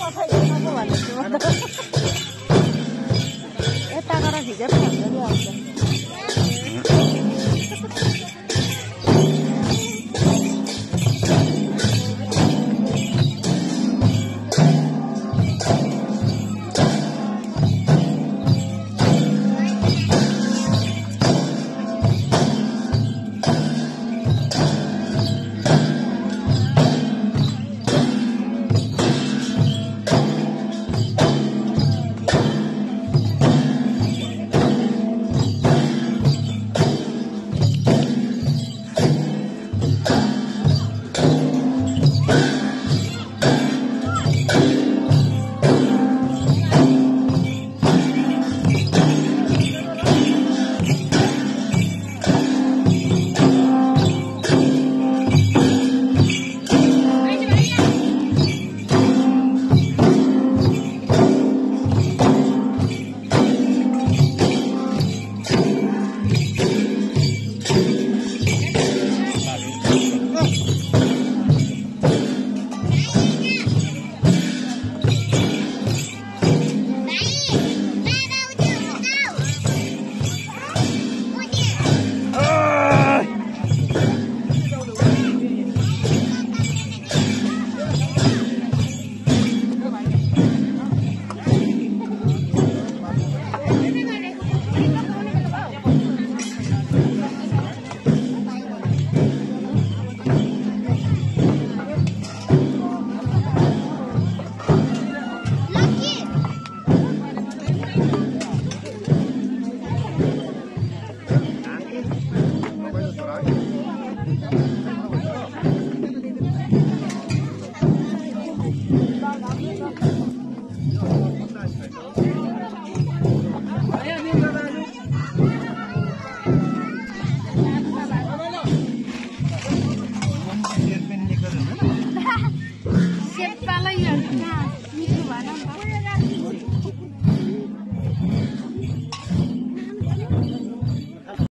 पठाइदिनु पो भन्छु म त यता Thank you.